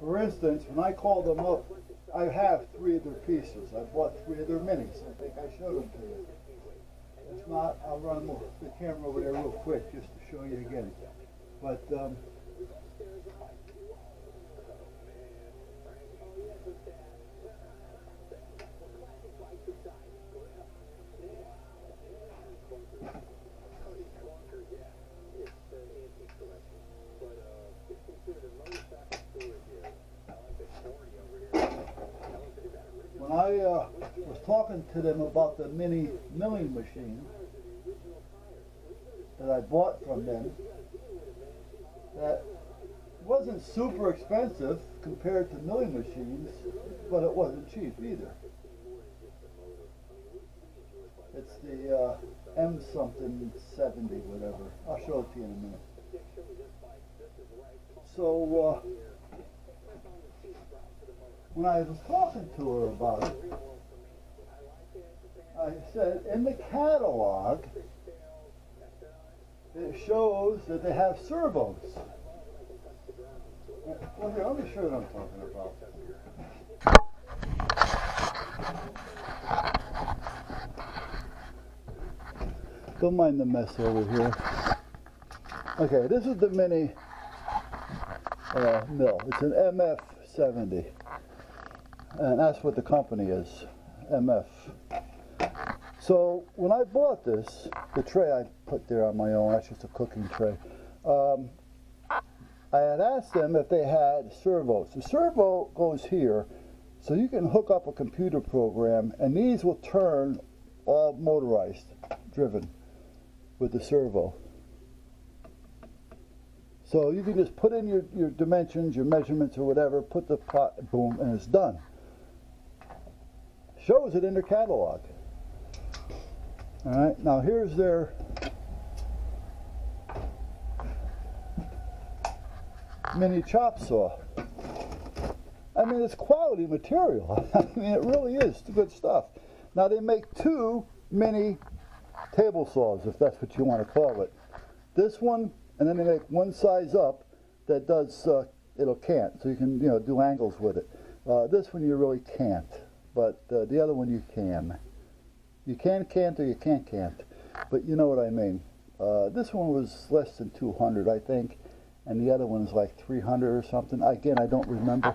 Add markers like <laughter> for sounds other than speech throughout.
For instance, when I called them up, I have three of their pieces. I bought three of their minis. I think I showed them to you. If not, I'll run the camera over there real quick just to show you again. But um, I uh, was talking to them about the mini milling machine that I bought from them, that wasn't super expensive compared to milling machines, but it wasn't cheap either. It's the uh, M something 70, whatever. I'll show it to you in a minute. So, uh, when I was talking to her about it, I said, in the catalog, it shows that they have servos. Well, here, let me show you what I'm talking about. Don't mind the mess over here. Okay, this is the mini uh, mill. It's an MF70 and that's what the company is, MF. So when I bought this, the tray I put there on my own, that's just a cooking tray. Um, I had asked them if they had servos. The servo goes here, so you can hook up a computer program, and these will turn all motorized, driven with the servo. So you can just put in your, your dimensions, your measurements, or whatever, put the pot, boom, and it's done shows it in their catalog. All right, now here's their mini chop saw. I mean, it's quality material. <laughs> I mean, it really is good stuff. Now they make two mini table saws, if that's what you want to call it. This one, and then they make one size up that does uh, it'll cant, so you can you know do angles with it. Uh, this one you really can't but uh, the other one you can. You can cant or you can't can't, but you know what I mean. Uh, this one was less than 200, I think, and the other one is like 300 or something. Again, I don't remember.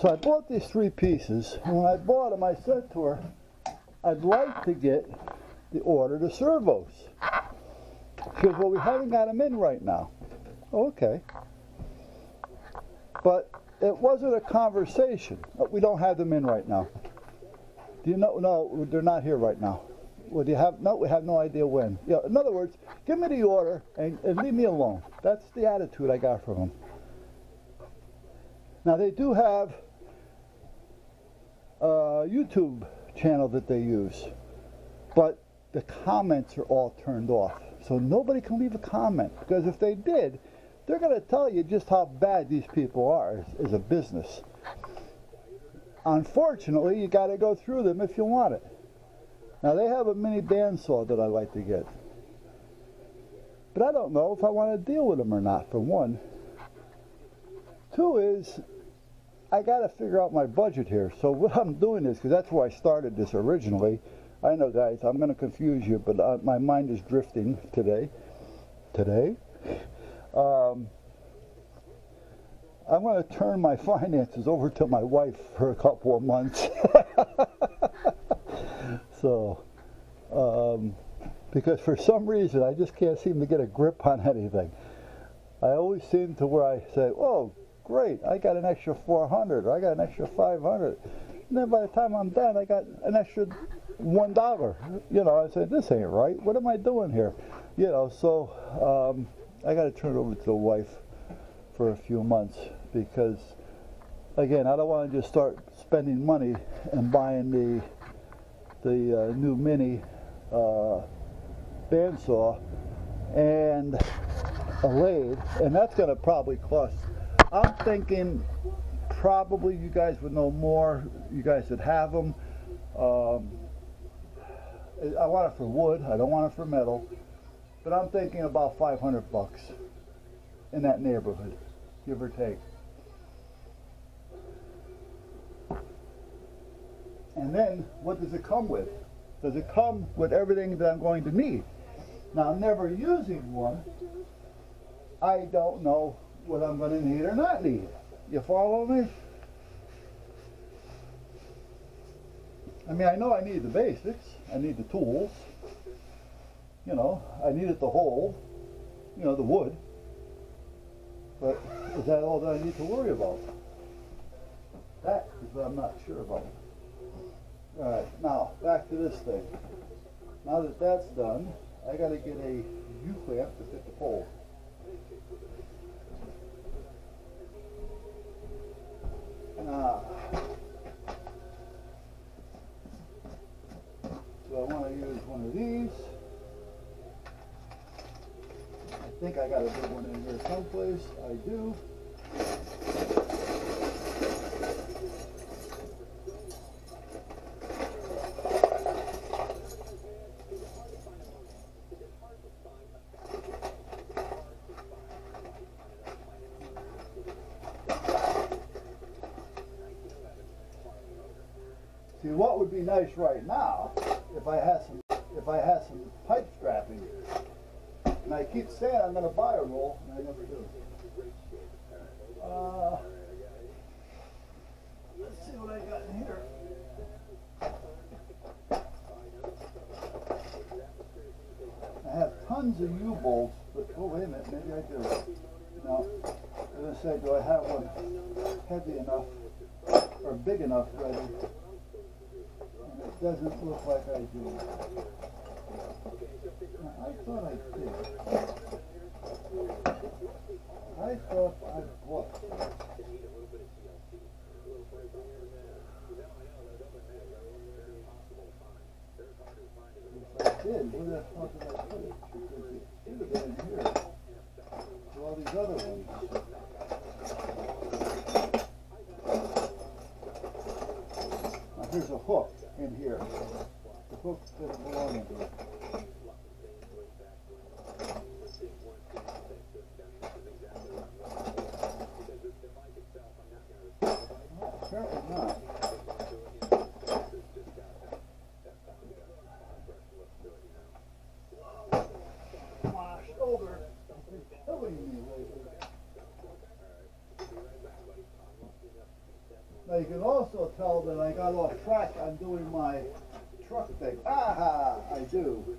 So I bought these three pieces, and when I bought them, I said to her, I'd like to get the order to servos. She goes, well, we haven't got them in right now. Okay. But it wasn't a conversation. We don't have them in right now. Do you know? No, they're not here right now. Well, do you have? No, we have no idea when. In other words, give me the order and, and leave me alone. That's the attitude I got from them. Now they do have a YouTube channel that they use, but the comments are all turned off. So nobody can leave a comment because if they did, they're going to tell you just how bad these people are as, as a business. Unfortunately, you got to go through them if you want it. Now they have a mini bandsaw that I like to get. But I don't know if I want to deal with them or not, for one. Two is, I got to figure out my budget here. So what I'm doing is, because that's where I started this originally. I know, guys, I'm going to confuse you, but uh, my mind is drifting today. Today? Um, I'm going to turn my finances over to my wife for a couple of months. <laughs> so, um, because for some reason I just can't seem to get a grip on anything. I always seem to where I say, "Oh, great! I got an extra 400, or I got an extra 500." And then by the time I'm done, I got an extra one dollar. You know, I said, "This ain't right. What am I doing here?" You know, so um, I got to turn it over to the wife for a few months because again I don't want to just start spending money and buying the the uh, new mini uh, bandsaw and a lathe and that's going to probably cost I'm thinking probably you guys would know more you guys that have them um, I want it for wood I don't want it for metal but I'm thinking about 500 bucks in that neighborhood, give or take. And then, what does it come with? Does it come with everything that I'm going to need? Now, never using one, I don't know what I'm going to need or not need. You follow me? I mean, I know I need the basics. I need the tools. You know, I need it to hold. You know, the wood. But is that all that I need to worry about? That is what I'm not sure about. All right, now back to this thing. Now that that's done, I got to get a U-clamp to fit the pole. Now, so I want to use one of these. I think I got a good one in here someplace. I do. See, what would be nice right now, if I had some, if I had some pipe strapping, and I keep saying I'm going to buy a roll, and I never do. Uh, let's see what I got in here. I have tons of U-bolts, but oh wait a minute, maybe I do. No, I was say, do I have one heavy enough or big enough ready? And it doesn't look like I do. I thought I did. I thought I bought. If I did, where the fuck did I put it? Because it should have been in here. To all these other ones. Now here's a hook in here. The hook doesn't belong in here. Well, Apparently not. My shoulder has been killing me lately. Now you can also tell that I got off track on doing my truck thing. Aha, I do.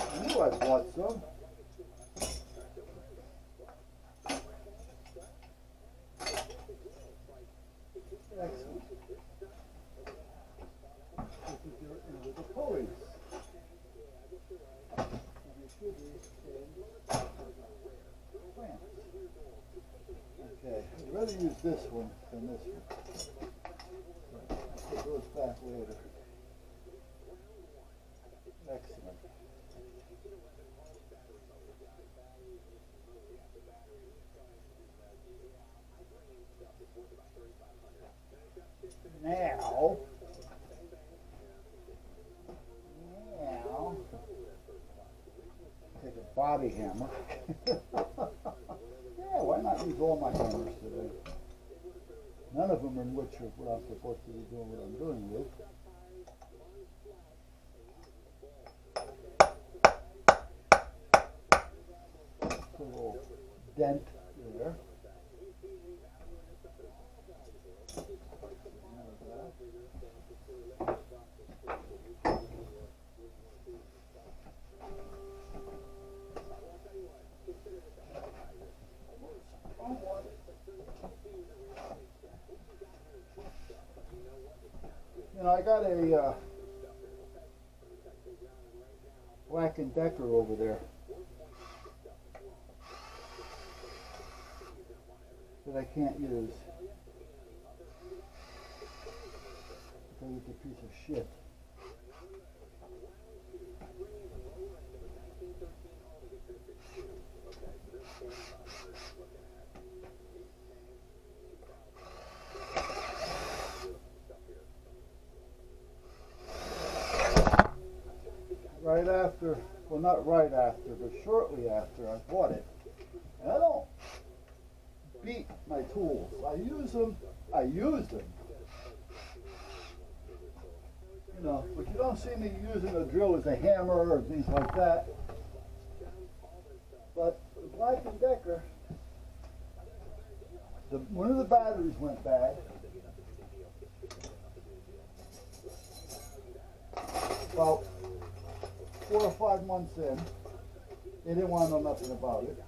I knew I bought some. Excellent. This is your end of the pulleys. And they should be in clamps. Okay, I'd rather use this one than this one. But I'll put those back later. Excellent. Now, now, take a body hammer. <laughs> yeah, why not use all my hammers today? None of them in which are what I'm supposed to be doing what I'm doing with. Put a little dent there. You know, I got a uh, Black and Decker over there that I can't use because it's a piece of shit. right after, well, not right after, but shortly after I bought it. Beat my tools. I use them. I use them. You know, but you don't see me using a drill as a hammer or things like that. But the Black and Decker, the, one of the batteries went bad. About four or five months in, they didn't want to know nothing about it.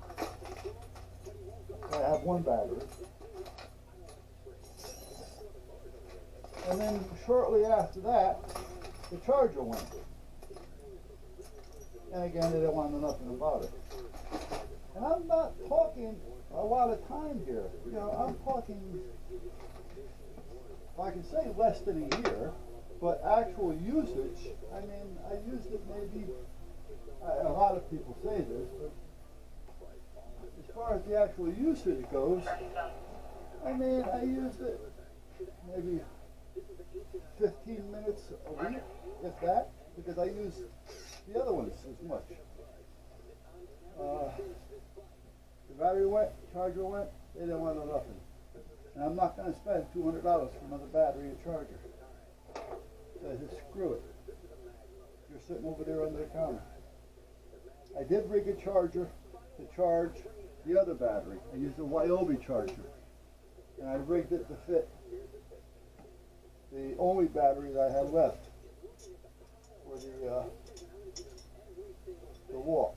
I have one battery. And then shortly after that, the charger went. And again, they didn't want to know nothing about it. And I'm not talking a lot of time here. You know, I'm talking, I can say less than a year, but actual usage, I mean, I used it maybe, a lot of people say this, but far as the actual usage goes, I mean, I use it maybe 15 minutes a week, if that, because I use the other ones as much. Uh, the battery went, charger went, they didn't want no nothing. And I'm not going to spend $200 for another battery and charger. So I said, screw it. You're sitting over there under the counter. I did rig a charger to charge the other battery. I used a Ryobi charger. And I rigged it to fit the only battery that I had left for the uh, the walk.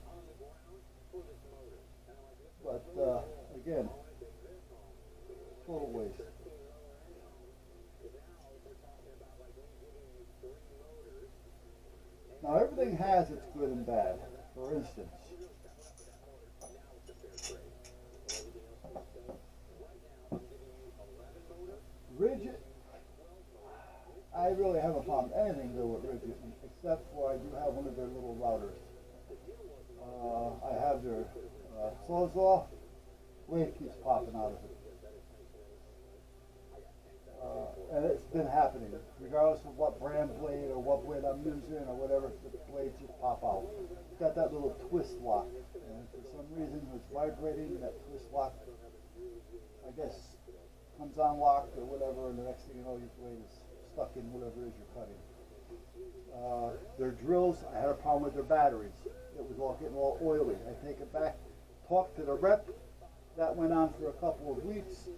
But uh, again, total waste. Now everything has its good and bad. For instance, I really haven't found anything do with Ridgid, except for I do have one of their little routers. Uh, I have their uh, Sawzall. Weight keeps popping out of it. Uh, and it's been happening, regardless of what brand blade or what blade I'm using or whatever, the blades just pop out. It's got that little twist lock, and for some reason it's vibrating, that twist lock, I guess, comes unlocked or whatever, and the next thing you know, your blade is stuck in whatever it is you're cutting. Uh, their drills, I had a problem with their batteries. It was all getting all oily. I take it back, talk to the rep. That went on for a couple of weeks.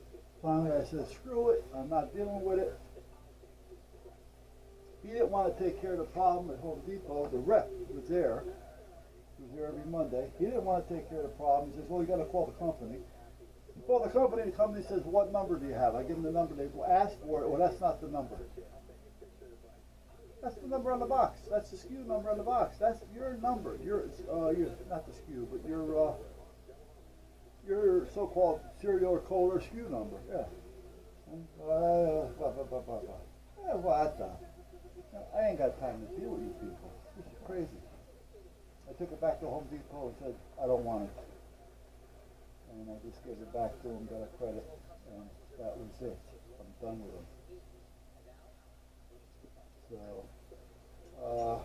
Finally, I said, screw it. I'm not dealing with it. He didn't want to take care of the problem at Home Depot. The rep was there. He was there every Monday. He didn't want to take care of the problem. He says, well, you got to call the company. Call the company. The company says, what number do you have? I give them the number. They ask for it. Well, that's not the number. That's the number on the box. That's the SKU number on the box. That's your number. Your, uh, your not the SKU, but your uh, your so-called serial or code or SKU number. Yeah. Uh, blah, blah, blah, blah, blah. Yeah, what the? I ain't got time to deal with you people. This is crazy. I took it back to Home Depot and said, I don't want it. And I just gave it back to him, got a credit, and that was it. I'm done with them. So, uh,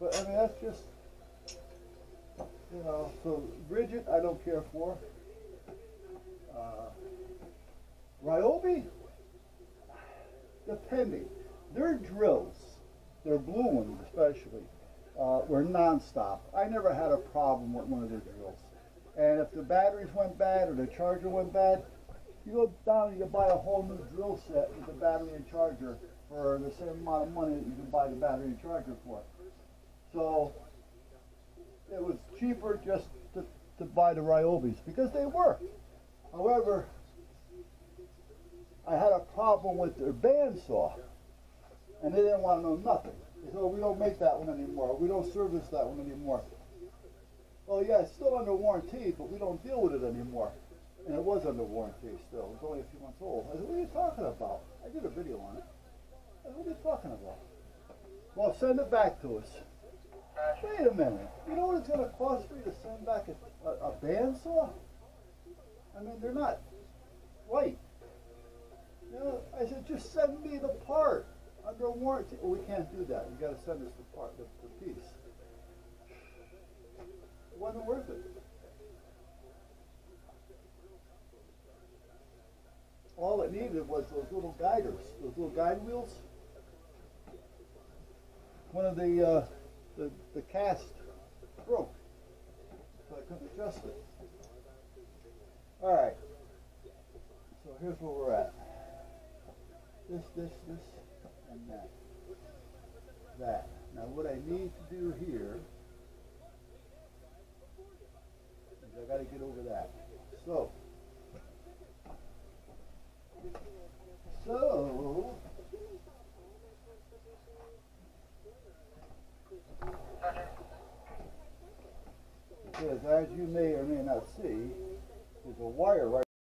but I mean, that's just, you know, so Ridgid, I don't care for. Uh, Ryobi, depending. Their drills, their blue ones especially, uh, were non-stop. I never had a problem with one of their drills. And if the batteries went bad or the charger went bad, you go down and you buy a whole new drill set with the battery and charger for the same amount of money that you can buy the battery and charger for. So it was cheaper just to, to buy the Ryobis because they work. However, I had a problem with their bandsaw and they didn't want to know nothing. They said, we don't make that one anymore. We don't service that one anymore. Well, yeah, it's still under warranty, but we don't deal with it anymore. And it was under warranty still. It was only a few months old. I said, what are you talking about? I did a video on it. I said, what are you talking about? Well, send it back to us. Wait a minute. You know what it's going to cost me to send back a, a, a bandsaw? I mean, they're not white. You know, I said, just send me the part under warranty. Well, we can't do that. You got to send us the part, the, the piece. Wasn't worth it. All it needed was those little guiders, those little guide wheels. One of the, uh, the, the cast broke, so I couldn't adjust it. Alright, so here's where we're at. This, this, this, and that. That. Now what I need to do here I gotta get over that. So, so, because as you may or may not see, there's a wire right